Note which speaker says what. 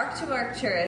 Speaker 1: Arcturus